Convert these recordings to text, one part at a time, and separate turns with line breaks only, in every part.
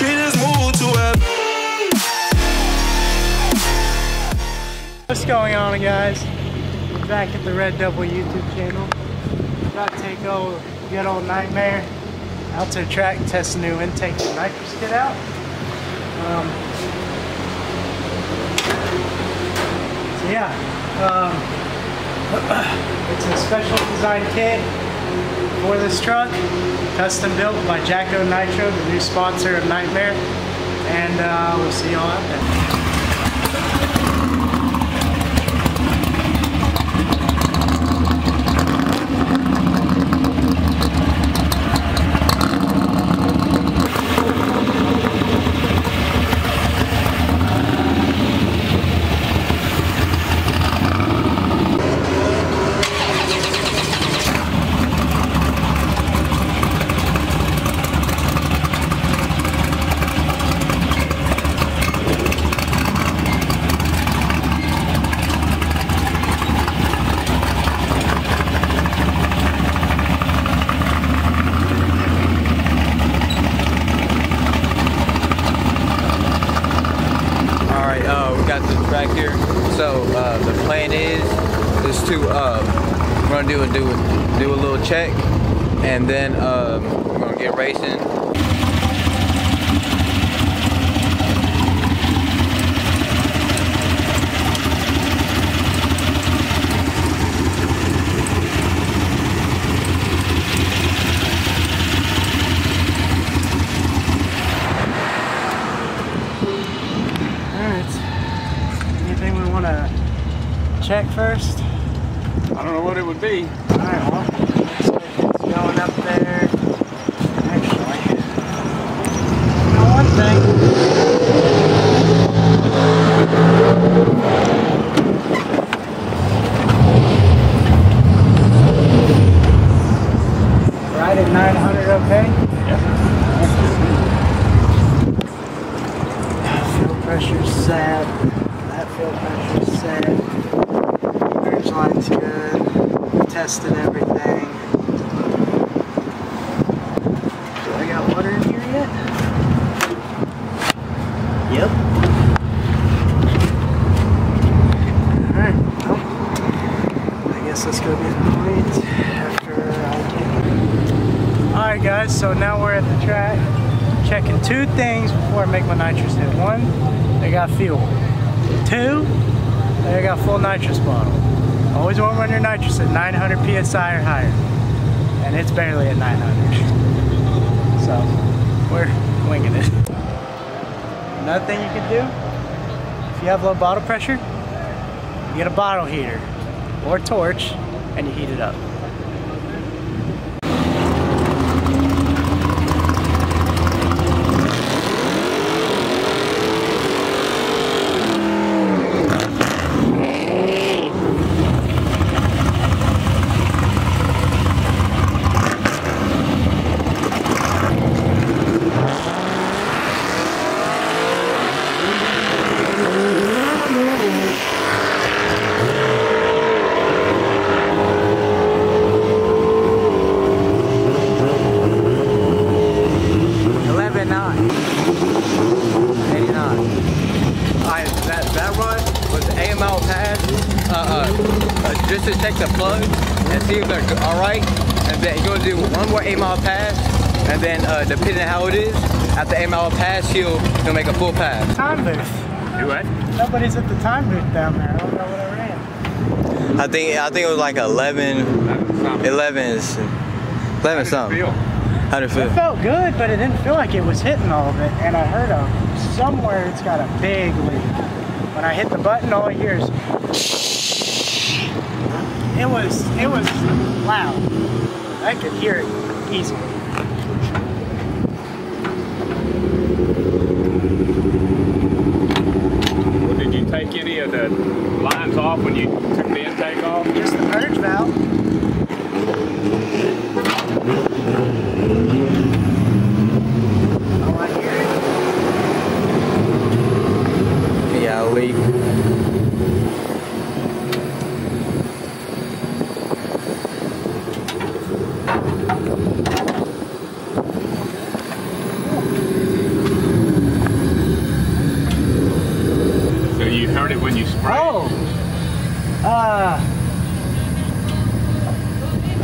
She just moved to.
What's going on guys? Back at the Red Devil YouTube channel. Got to take old good old nightmare out to the track, test new intake and nitrous kit out. Um, so yeah, um, it's a special design kit for this truck, custom built by Jacko Nitro, the new sponsor of Nightmare. And uh, we'll see y'all out there.
All right, uh, we got the track here. So uh, the plan is is to uh, we're gonna do a do a, do a little check, and then um, we're gonna get racing.
Alright. Anything we want to check first?
I don't know what it would be.
Alright, well, looks like it's going up there. Actually, you know one thing. Right at 900, okay? Fuel pressure's set. That fuel pressure's set. Bridge line's good. We tested everything. Do I got water in here yet? Yep. Alright, well, I guess let's go get point after I get Alright so now we're at the track checking two things before I make my nitrous hit. One, they got fuel. Two, they got full nitrous bottle. Always want to run your nitrous at 900 psi or higher. And it's barely at 900. So, we're winging it. Another thing you can do, if you have low bottle pressure, you get a bottle heater or torch and you heat it up.
Eleven nine. Eighty nine. Alright, that that run was AML pass. Uh, uh, uh, just to check the plug and see if they're go- all right. And then you're gonna do one more eight mile pass, and then uh, depending on how it is, after eight mile pass, he'll he'll make a full pass.
Time booth.
Do what?
Nobody's at the time booth down there. I don't know what I ran.
I think it was like 11, 11, is- 11 something.
Feel.
How did it
It
feel?
felt good, but it didn't feel like it was hitting all of it. And I heard a somewhere it's got a big leak. When I hit the button, all I hear is. It was it was loud. I could hear it easily.
Well, did you take any of the lines off when you took the intake off?
Just the purge valve. All I hear it.
Yeah, leak.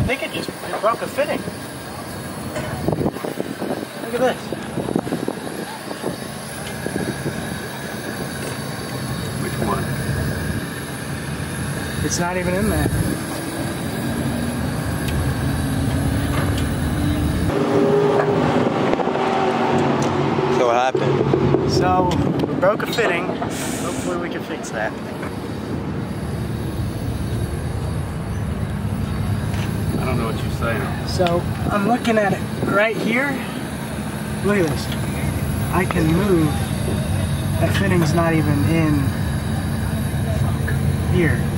think it just it broke a fitting. Look at this.
Which one?
It's not even in there.
So what happened?
So, we broke a fitting. Hopefully we can fix that.
I don't know what you're saying.
So, I'm looking at it right here. Look at this. I can move. That fitting's not even in here.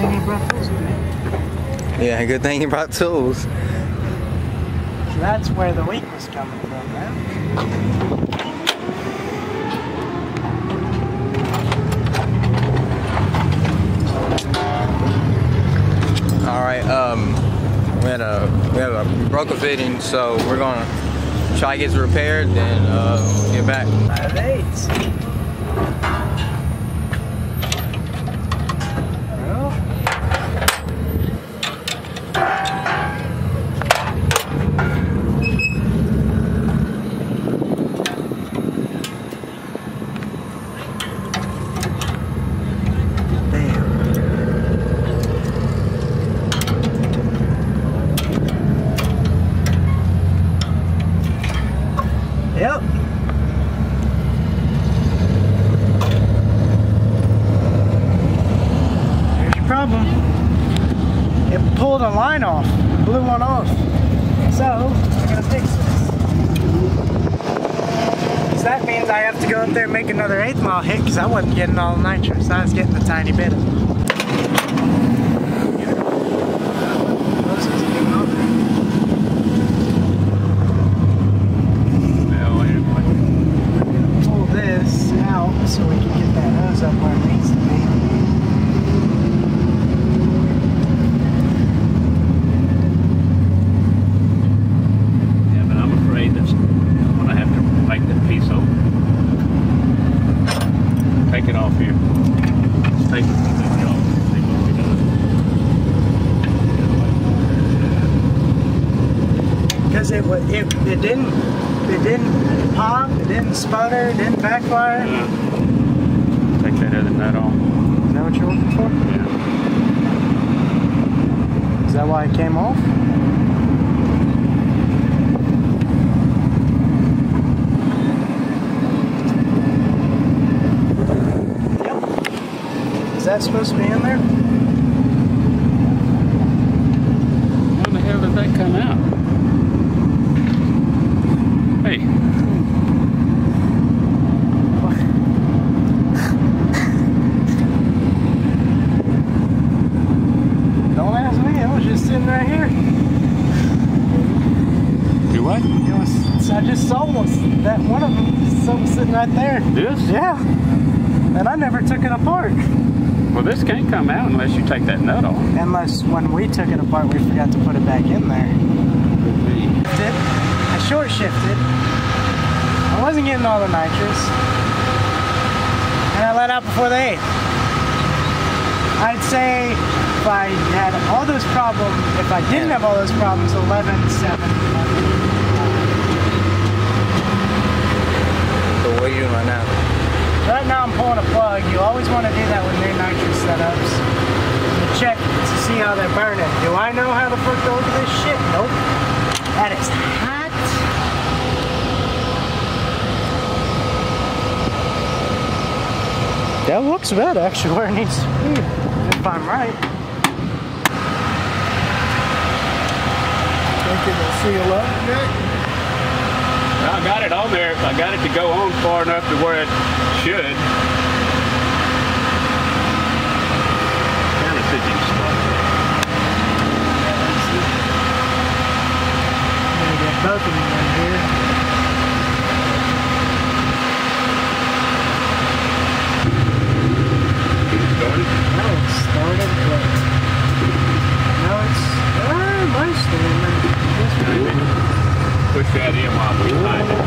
He brought those with me?
Yeah, good thing you brought tools.
So that's where the leak was coming from, man.
All right, um, we had a we have a broke a fitting, so we're gonna try to get it repaired, then uh, get back.
Five eights. Well, Damn. Yep. Here's your problem. It pulled a line off, blew one off. So, I'm gonna fix this. So that means I have to go up there and make another eighth mile hit because I wasn't getting all the nitrous. I was getting a tiny bit of it.
Well, anyway.
pull this out so we can get that hose up where it needs to be.
Yeah, but I'm afraid that I'm gonna have to make that piece open. Take it off here. Just take it completely off. See what we do.
Because it, wa- it it didn't it didn't pop, it didn't sputter, it didn't backfire.
Yeah. Take that other nut off.
Is that what you're looking for?
Yeah.
Is that why it came off? Yep. Is that supposed to be in there?
How the hell did that come out? Hey,
Don't ask me. It was just sitting right here.
do what?
It was. I just saw one. That one of them. Something sitting right there.
This?
Yeah. And I never took it apart.
Well, this can't come out unless you take that nut off.
Unless when we took it apart, we forgot to put it back in there. Shifted. I short shifted. I wasn't getting all the nitrous. And I let out before the eighth. I'd say if I had all those problems, if I didn't have all those problems, 11, 7, 11.
So what are you doing right now?
Right now I'm pulling a plug. You always want to do that with new nitrous setups. You check to see how they're burning. Do I know how to fuck to look at this shit? Nope. That is hot. That looks about actually where it needs to be, if I'm right. Think it'll seal up, Jack?
I got it on there. I got it to go on far enough to where it should. Camera said you can
gonna get both of them in here.
Started?
No, it started, but no, it's uh, mostly in there. This one.
Maybe. That in while we hide it.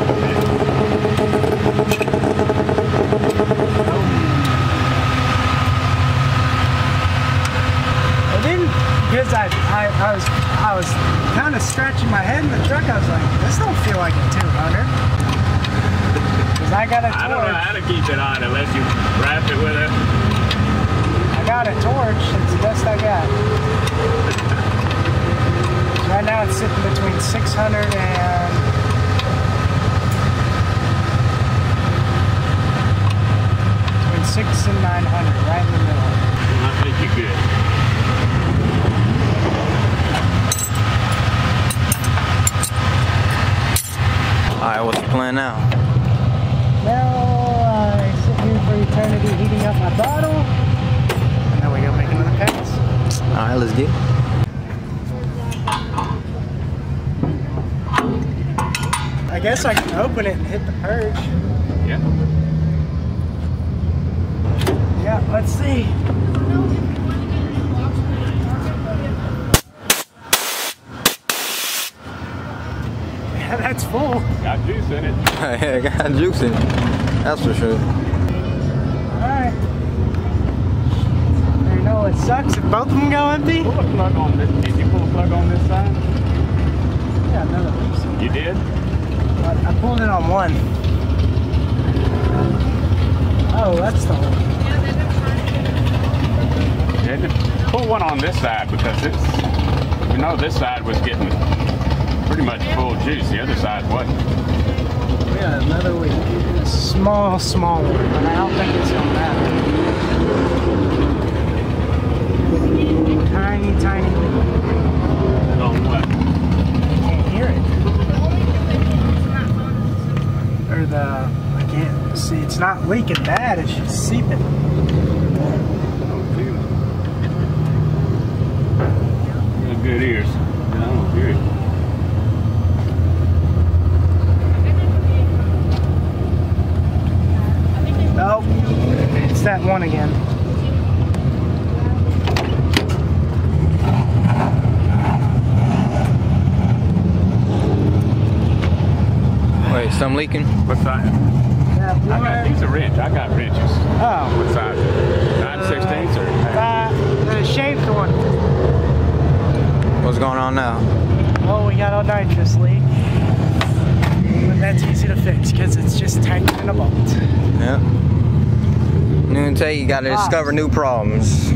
It didn't Because I, I, I was I was kind of scratching my head in the truck. I was like, this don't feel like a 200. Because I got a
I don't know how to keep it on unless you wrap it with it.
I got a torch. It's the best I got. Right now it's sitting between 600 and between six and 900, right in the middle.
I think you're good.
Alright, what's the plan now?
Now I sit here for eternity heating up my bottle. And then we go make another pass.
Alright, let's get it.
I guess I can open it and hit the purge.
Yeah.
Yeah, let's see. Yeah, that's full.
Got juice in it.
yeah, got juice in it. That's for sure.
Alright. You know what sucks if both of them go empty?
Pull a plug on this. Did you pull a plug on this side?
Yeah, none of them.
You did?
I, pulled it on one. Oh, that's the one.
Yeah, pull one on this side because it's, you know, this side was getting pretty much full juice. The other side wasn't.
We got another week. A small, small one, but I don't think it's gonna matter. Tiny, tiny leak.
On what?
Can't hear it. Or the, I can't see, it's not leaking bad, it's just seeping.
Good ears. I don't hear it.
Nope. It's that one again.
Wait, some leaking?
What side?
That
I got,
one.
use a wrench. I got wrenches.
Oh.
What size? 9 16ths or?
Uh, the shaved one.
What's going on now?
Oh, we got a nitrous leak. But that's easy to fix because it's just tighter than a bolt.
Yeah. Noon tell you gotta
Ah.
discover new problems.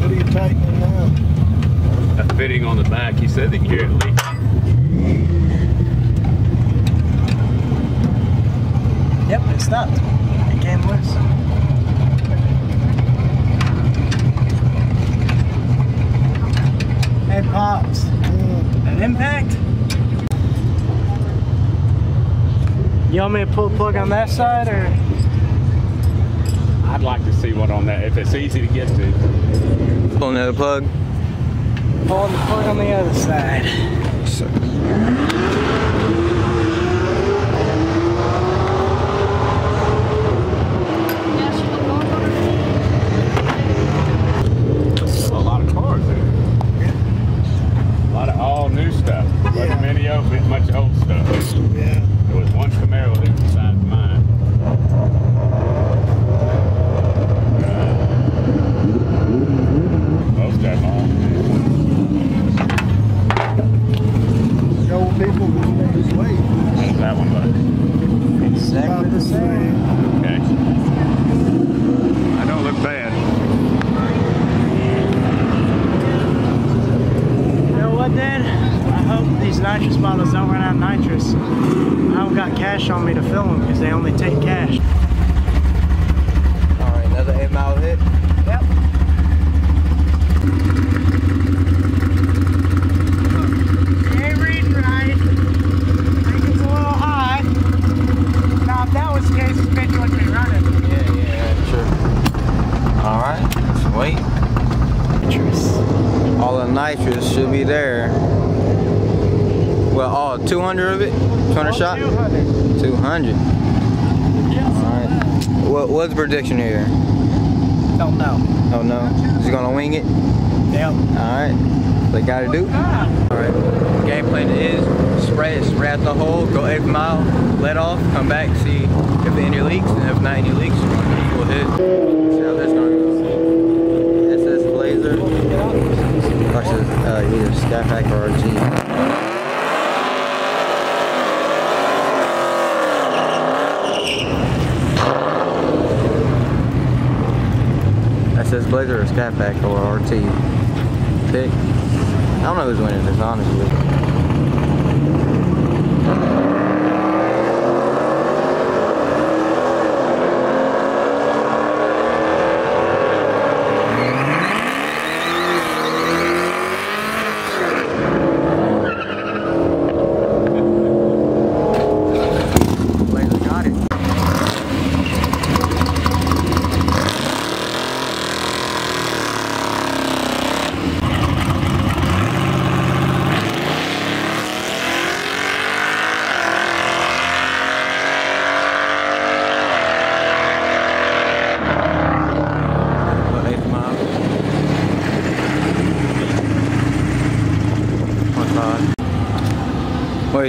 What are you tightening now?
A on the back. He said that you hear it leak.
Yep, it stopped. It came loose. Hey, Pops. An impact? You want me to pull the plug on that side or?
I'd like to see what on that, if it's easy to get to.
Pull another plug.
Pulling the plug on the other side.
So-
A lot of cars there. A lot of all new stuff. Wasn't many of it, much old stuff.
Yeah.
There was one Camaro that was beside mine. Most of them all.
old people will just wait.
How's that one look?
Exactly the same.
Okay. I don't look bad.
You know what, Dad? I hope these nitrous bottles don't run out of nitrous. I don't got cash on me to fill them because they only take cash.
Alright, another eight mile hit.
Yep. Ain't reading right. think it's a little high. Now, if that was the case, this bitch wouldn't be running.
Yeah, yeah, sure. Alright, let's wait.
Nitrous.
All the nitrous should be there. Well, all 200 of it? 200 shot?
200.
200. Alright. What, what's the prediction here?
Don't know.
Oh no. Is he gonna wing it?
Yep.
Alright. They gotta do. Alright. Game plan is spray it, spray out the hole, go eighth mile, let off, come back, see if any leaks, and if not any leaks, we'll hit. uh, either Scat Pack or RG. Says Blazer or Scat Pack or RT. Pick. I don't know who's winning this, honestly.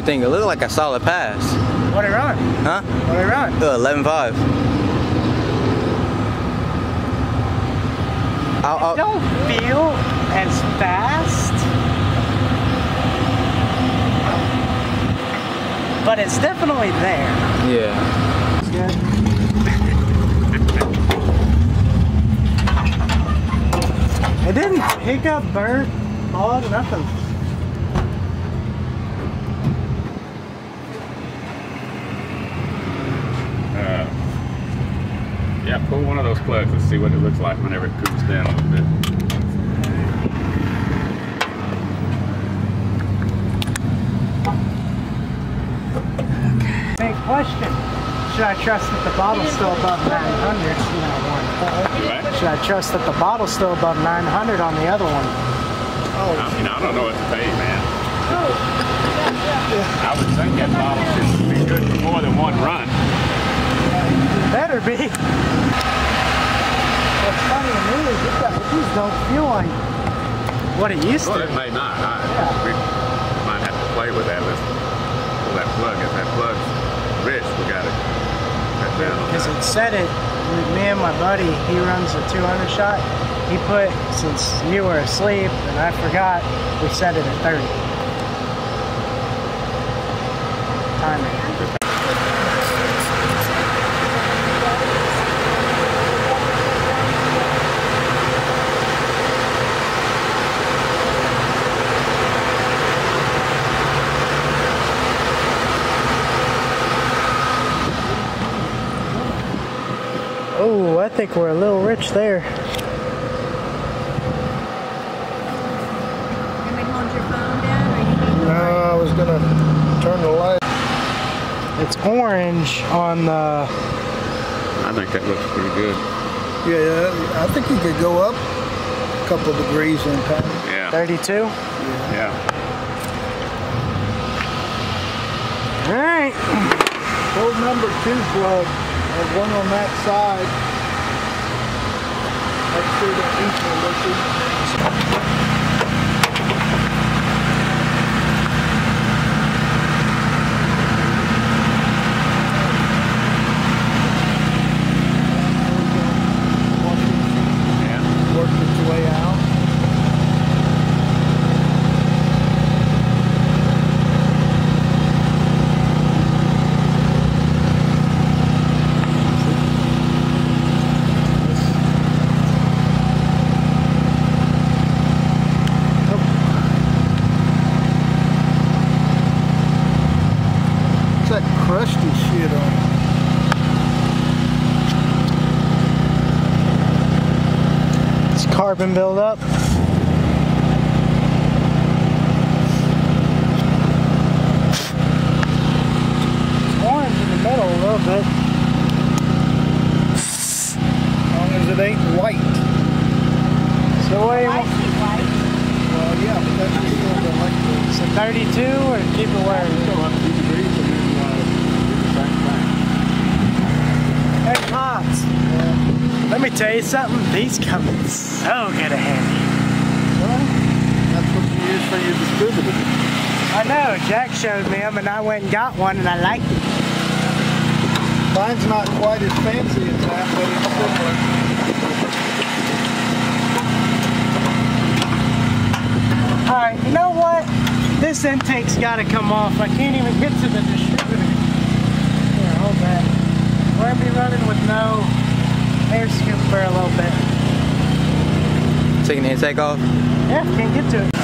Five. What do you think? It looked like a solid pass.
What it run?
Huh?
What it run?
Uh, 11.5. I'll, I'll,
Don't feel as fast. But it's definitely there.
yeah.
It's good. It didn't pick up burnt, bog, nothing.
Uh, yeah, pull one of those plugs and see what it looks like whenever it cools down a little bit.
Big question. Should I trust that the bottle's still above 900? No, one. Should I trust that the bottle's still above 900 on the other one?
I mean, I don't know what to tell you, man. I would think that bottle should be good for more than one run.
Better be. What's funny to me is these guys- these don't feel like what it used
Well,
to.
it may not. I, we might have to play with that. Let's pull that plug. If that plug's rich, we got to cut down on
Because it said it, with me and my buddy, he runs a 200 shot. He put, since you were asleep and I forgot, we set it at 30. Timer. Oh, I think we're a little rich there.
Can we hold your phone down or you
No, I was gonna turn the light.
It's orange on the.
I think that looks pretty good.
Yeah, yeah, I think you could go up a couple of degrees in time.
Yeah.
32.
Yeah.
All right.
Pull number two plug, or uh, one on that side. Make sure they're equal looking.
Yeah.
Work its way out. What's that crusty shit on? it?
It's carbon buildup. It's orange in the middle a little bit.
As long as it ain't white.
So what do you
I
want?
see white.
Well, yeah, but that's just still the electric.
So 32 or keep it where it is?
Go up two degrees and then uh, do the same thing.
Hey, Pops. Let me tell you something. These come so good a handy.
Well, that's what you use for your distributor.
I know. Jack showed me them, and I went and got one, and I liked it.
Mine's not quite as fancy as that, but it's similar.
All right, you know what? This intake's got to come off. I can't even get to the distributor. Here, hold that. We're gonna be running with no air scoop for a little bit.
Taking the intake off?
Yeah, can't get to it.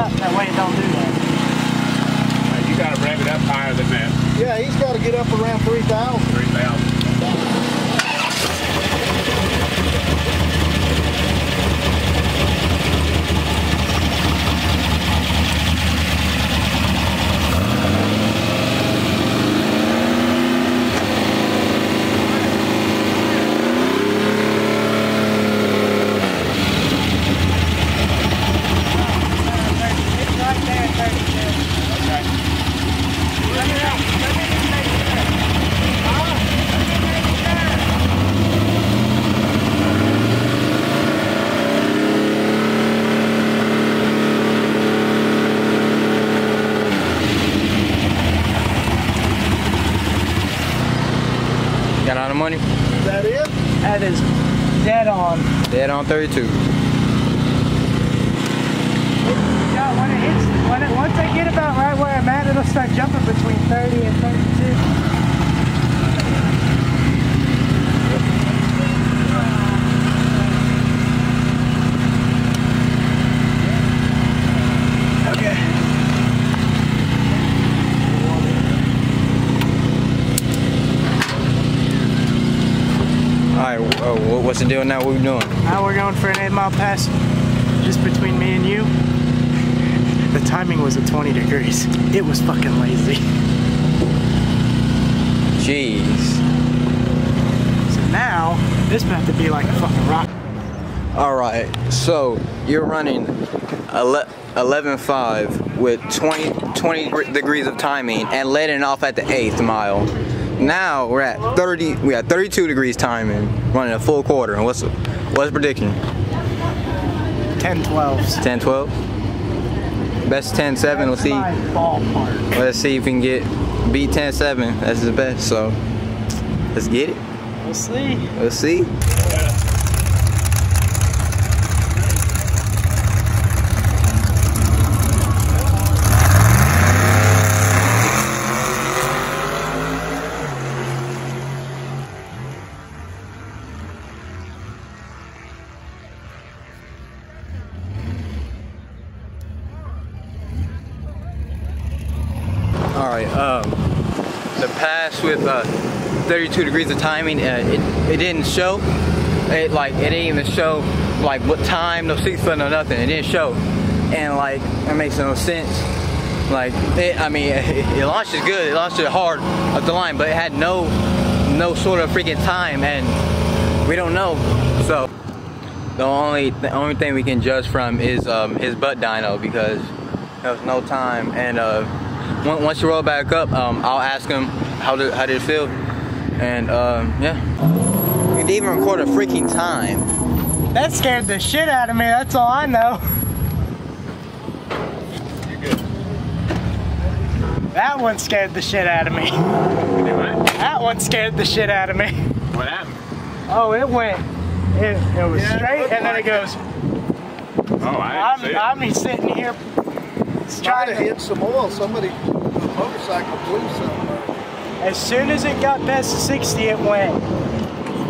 Up.
That
way it don't do that.
You got to rev it up higher than that.
Yeah, he's got to get up around 3,000.
3,000.
It's right there, 32. Let me know. Let me just make sure.
Got all the money?
Is that it?
That is dead on.
On 32.
Yeah, when it hits, when it, once I get about right where I'm at, it'll start jumping between 30 and 32. Okay.
All right, uh, wha- what's the deal now? What we doing?
Now we're going for an 8 mile pass just between me and you. The timing was at 20 degrees. It was fucking lazy.
Jeez.
So now, this about to be like a fucking rock.
All right, so you're running ele- 11.5 with 20, 20 degrees of timing and letting off at the eighth mile. Now we're at 30. We got 32 degrees timing, running a full quarter. And what's what's the prediction?
10 12s.
10, 12. Best 10, 7. Let's see. Let's see if we can get beat 10, 7. That's the best. So let's get it.
We'll see.
We'll see. All right. Um, the pass with uh, 32 degrees of timing, uh, it, it didn't show. It like it didn't even show like what time, no six foot, no nothing. It didn't show, and like it makes no sense. Like it, I mean, it, it launched it good. It launched it hard up the line, but it had no no sort of freaking time, and we don't know. So the only the only thing we can judge from is um, his butt dyno because there was no time. And uh, once you roll back up, um, I'll ask him how did how did it feel, and um, yeah. We didn't even record a freaking time.
That scared the shit out of me. That's all I know. That one scared the shit out of me.
Anyway,
That one scared the shit out of me.
what happened?
Oh, it went. It, it was
Yeah,
straight,
looked
and then
like
it goes.
Oh, I didn't see
I'm,
it.
I'm sitting here
Trying
trying
to
to.
hit some oil. Somebody, a motorcycle blew somewhere.
As soon as it got past the 60, it went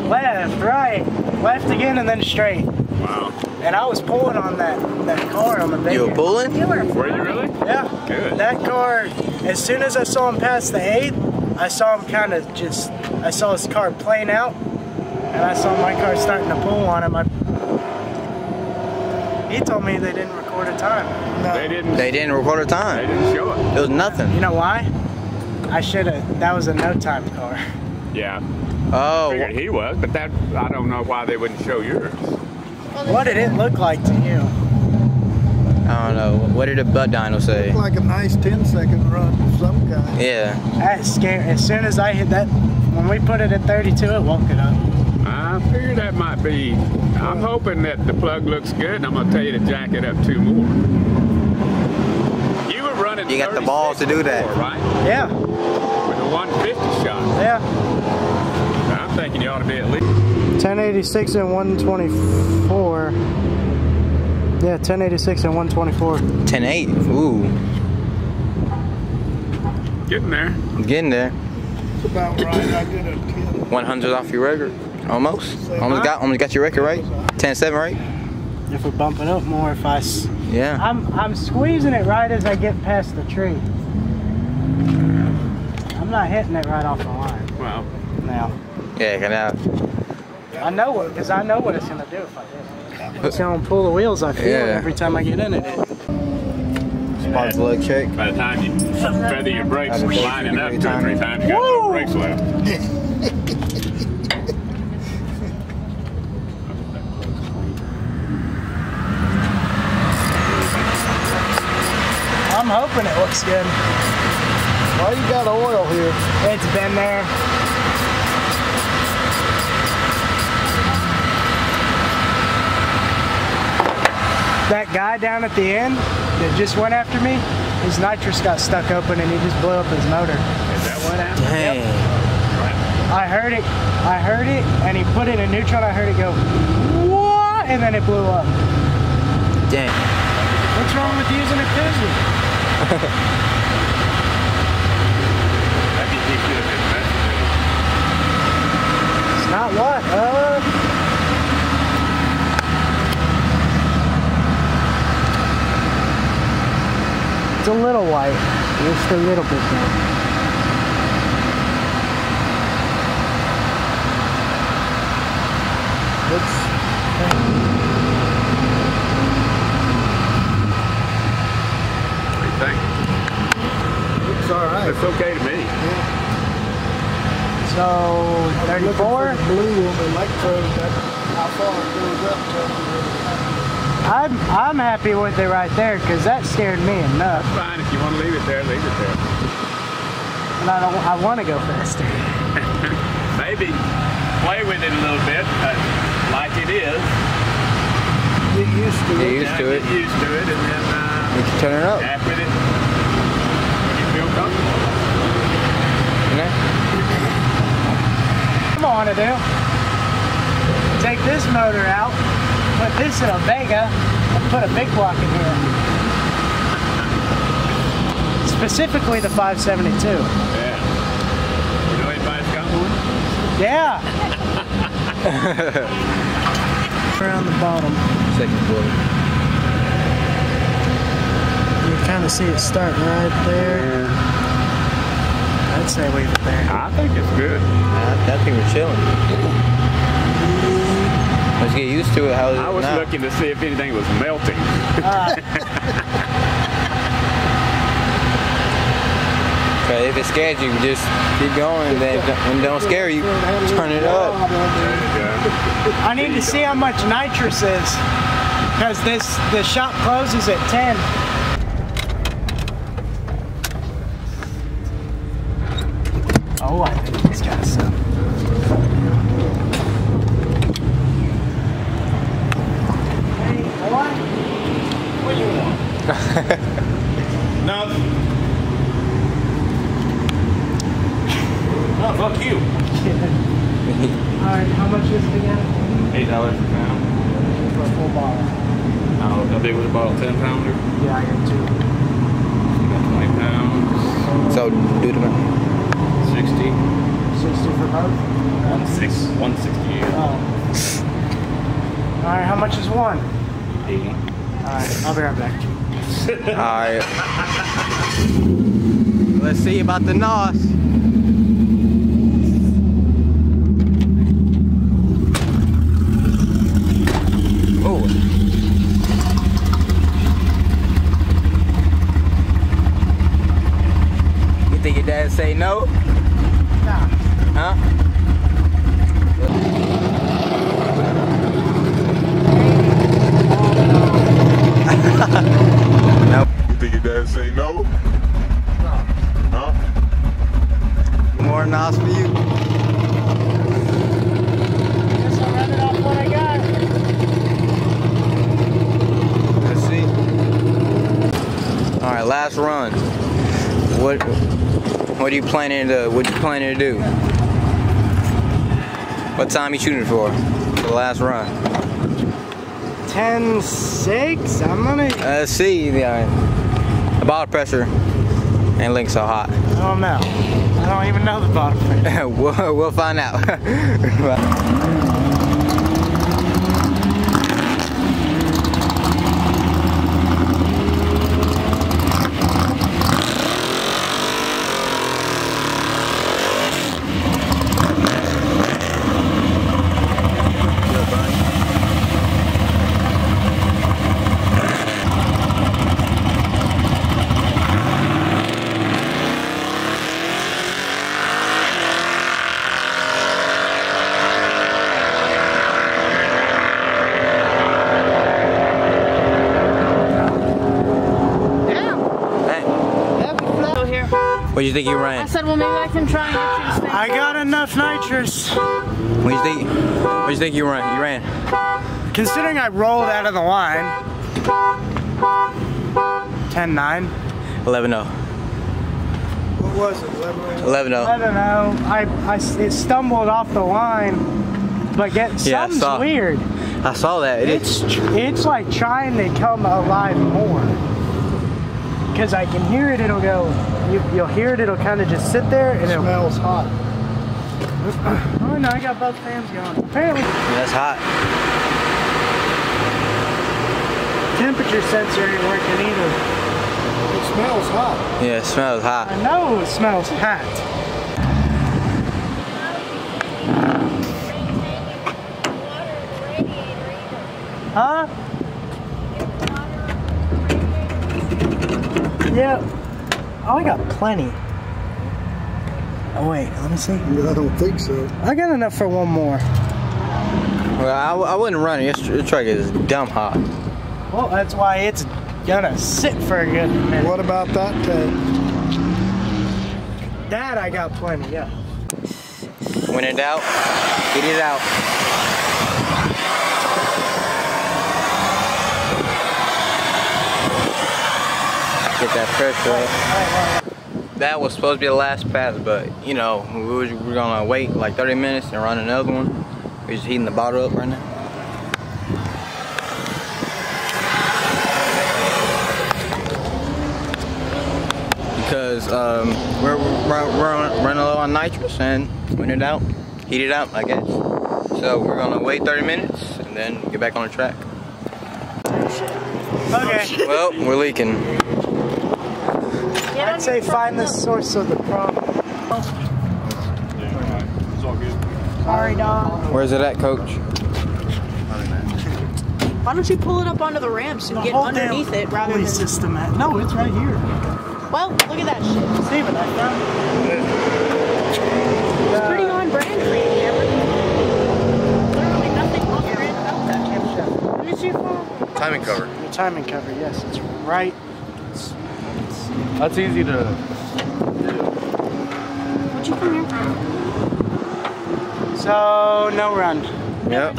left, right, left again, and then straight.
Wow.
And I was pulling on that that car on the big.
You were pulling?
You were
Were you really?
Yeah.
Good.
That car. As soon as I saw him pass the eight, I saw him kind of just. I saw his car plane out, and I saw my car starting to pull on him. I, he told me they didn't record a time.
No.
They didn't.
They didn't record a time.
They didn't show it.
It was nothing.
You know why? I should have. That was a no time car.
Yeah.
Oh,
Figured he was, but that I don't know why they wouldn't show yours.
What did it look like to you?
I don't know. What did the butt dyno say?
Like a nice 10 second run of some kind.
Yeah.
That scared. As soon as I hit that, when we put it at 32, it woke it up.
I figured that might be. I'm hoping that the plug looks good, and I'm gonna tell you to jack it up two more. You were running.
You got the balls to do that.
before, right?
Yeah.
With a 150 shot.
Yeah.
I'm thinking you ought to be at least.
1086 and 124. Yeah, 1086 and 124.
10-8. Ooh.
Getting there.
Getting there.
It's about right. I did a 10.
100 off your record. Almost. Almost got almost got your record right. 10-7 right?
If we're bumping up more, if I, s-
Yeah.
I'm I'm squeezing it right as I get past the tree. I'm not hitting it right off the line
Well,
now.
Yeah, can I
I know what, because I know what it's gonna do if I hit it. It's gonna pull the wheels. I feel
Yeah.
every time I get in it.
Spot the leg check.
by the time you feather your brakes
That'd be
lining up two or three times, you got
Woo!
no brakes left.
I'm hoping it looks good.
Why you got oil here?
It's been there. That guy down at the end that just went after me, his nitrous got stuck open and he just blew up his motor.
Is that what happened?
Dang.
I heard it, I heard it, and he put it in neutral. I heard it go, what? And then it blew up.
Dang.
What's wrong with using a It's not what? Uh, it's a little white, just a little bit though. It's
What do you think?
It's all right.
It's okay to me.
so 34.
Blue on the electrode, how far it goes up tells
I'm I'm happy with it right there because that scared me enough,
Fine, if you want to leave it there, leave it there.
and I don't I want to go faster.
Maybe play with it a little bit, like it is.
Get used to it.
Get
it.
used to it.
Get used to it, and then uh,
You can turn it up.
tap with it when you feel comfortable.
You know?
What I want to do? Take this motor out, put this in a Vega, and put a big block in here. Specifically the 572.
Yeah. You know anybody's got one?
Yeah. Around the bottom.
Second quarter.
You kind of see it starting right there. I'd say leave it there.
I think it's good.
I, I think we're chilling. Let's get used to it. How is it
I was
now?
looking to see if anything was melting.
But if it scares you, just keep going. Then if it it don't scare you, turn it up.
I need to see how much nitrous is. Because this the shop closes at 10. Oh, I think he's got some. Hey, boy. What do you want?
No. No, fuck you.
Alright, how much is it again?
Eight dollars a pound.
For a full bottle.
Oh, how big was the bottle? Ten pounder.
Yeah, I got two.
Got twenty pounds.
So do the math.
Sixty.
60 for both?
One six. One sixty-eight.
Oh. Alright, how much is one?
Eighty.
Alright, I'll be right back.
Alright. Let's see about the NOS. Oh. You think your dad say no?
Nah.
Huh? Nope.
You think your dad say no? No. Huh?
More NOS for you.
Guess I'll run it off what I got.
Let's see. All right, last run. What What are you planning to What you planning to do? What time you shooting for? For the last run.
10 6. I'm gonna.
Let's see. The, uh, the bottle pressure ain't looking so hot.
I don't know. I don't even know the bottom pressure.
we'll, we'll find out. Hey,
Go here.
what do you think you ran?
I said, well, maybe I can try and get you to stay.
I got enough nitrous.
What do you think? What do you think you ran? You ran?
Considering I rolled out of the line. 10 9.
11 0.
What was it? 11-0.
11
I
0.
don't know. I, I s- it stumbled off the line. But get
Yeah,
something's
saw.
weird.
I saw that. It is.
It's tr- it's like trying to come alive more. Cause I can hear it. It'll go. You, you'll hear it. It'll kind of just sit there and it'll.
smells hot.
Oh no! I got both fans going. Apparently, Yeah,
That's hot.
temperature sensor ain't working either.
It smells hot.
Yeah, it smells hot.
I know it smells hot. Huh? Yeah. Oh, I got plenty. Oh wait, let me see.
I don't think so.
I got enough for one more.
Well, I wouldn't run it. Your truck is dumb hot.
Well, that's why it's gonna sit for a good minute.
What about that tank?
That I got plenty. Yeah.
When in doubt, get it out. Get that pressure up. That was supposed to be the last pass, but you know, we was, we're gonna wait like 30 minutes and run another one. We're just heating the bottle up right now. Because um, we're, we're, we're running low on nitrous and when in out, heat it out, I guess. So we're gonna wait 30 minutes and then get back on the track.
Okay.
Well, we're leaking.
I'd say find the source of the problem.
It's all good.
Sorry, dog.
Where's it at, coach?
Why don't you pull it up onto the ramps and
The
get
whole
underneath
damn
it rather
pulley
than
system. At, no, it's right here.
Well, look at that shit.
Steven, I found
It's pretty on brand for you, Cameron. Literally nothing off brand about that. Let me see your phone.
Timing cover.
the timing cover. Yes, it's right.
That's easy to. do.
What'd you come here for?
So no run.
Yep.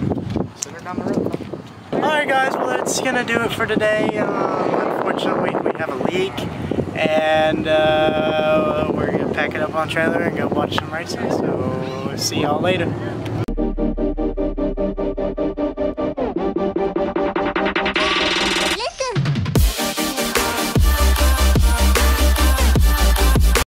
Alright guys, well that's gonna do it for today. Um, unfortunately we have a leak and uh, we're gonna pack it up on trailer and go watch some racing. So see y'all later.